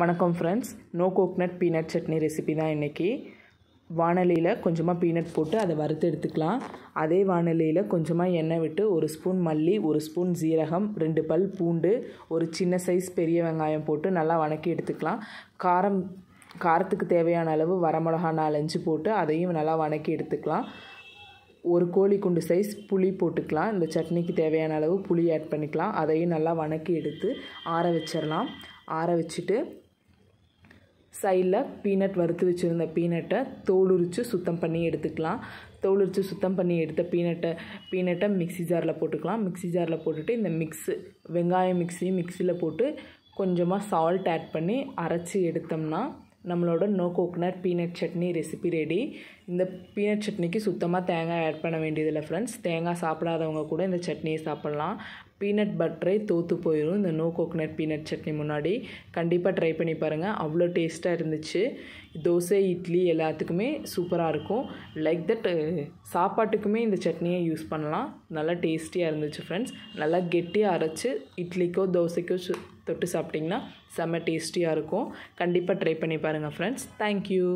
வணக்கம் friends no coconut peanut chutney recipe தான் இன்றைக்கி வானலியில் கொஞ்சமாக பீனட் போட்டு அதை வறுத்து எடுத்துக்கலாம். அதே வானலியில் கொஞ்சமாக எண்ணெய் விட்டு ஒரு ஸ்பூன் மல்லி ஒரு ஸ்பூன் ஜீரகம் ரெண்டு பல் பூண்டு ஒரு சின்ன சைஸ் பெரிய வெங்காயம் போட்டு நல்லா வணக்கி எடுத்துக்கலாம். காரம் காரத்துக்கு தேவையான அளவு வரமிளகா நாலஞ்சு போட்டு அதையும் நல்லா வணக்கி எடுத்துக்கலாம். ஒரு கோழி குண்டு சைஸ் புளி போட்டுக்கலாம். இந்த சட்னிக்கு தேவையான அளவு புளி ஆட் பண்ணிக்கலாம். அதையும் நல்லா வணக்கி எடுத்து ஆற வச்சிடலாம் ஆற வச்சுட்டு சைடில் பீனட் வறுத்து வச்சுருந்த பீனட்டை தோல் உரித்து சுத்தம் பண்ணி எடுத்துக்கலாம். தோல் உரித்து சுத்தம் பண்ணி எடுத்த பீனட்டை பீனட்டை மிக்ஸி ஜாரில் போட்டுக்கலாம். மிக்ஸி ஜாரில் போட்டுட்டு இந்த மிக்ஸு வெங்காயம் மிக்ஸியும் மிக்ஸியில் போட்டு கொஞ்சமாக சால்ட் ஆட் பண்ணி அரைச்சி எடுத்தோம்னா நம்மளோட no coconut peanut chutney recipe ready இந்த பீனட் சட்னிக்கு சுத்தமாக தேங்காய் ஆட் பண்ண வேண்டியதில்லை ஃப்ரெண்ட்ஸ் தேங்காய் சாப்பிடாதவங்க கூட இந்த சட்னியை சாப்பிட்லாம். பீனட் பட்டரே தோற்று போயிடும் இந்த நோ கோக்னட் பீனட் சட்னி முன்னாடி. கண்டிப்பாக ட்ரை பண்ணி பாருங்கள் அவ்வளோ டேஸ்ட்டாக இருந்துச்சு. தோசை இட்லி எல்லாத்துக்குமே சூப்பராக இருக்கும். லைக் தட் சாப்பாட்டுக்குமே இந்த சட்னியை யூஸ் பண்ணலாம். நல்லா டேஸ்டியாக இருந்துச்சு ஃப்ரெண்ட்ஸ் நல்லா கெட்டியாக அரைச்சி இட்லிக்கோ தோசைக்கோ தொட்டு சாப்பிட்டிங்கன்னா செம்ம டேஸ்டியாக இருக்கும். கண்டிப்பாக ட்ரை பண்ணி பாருங்கள் ஃப்ரெண்ட்ஸ் தேங்க்யூ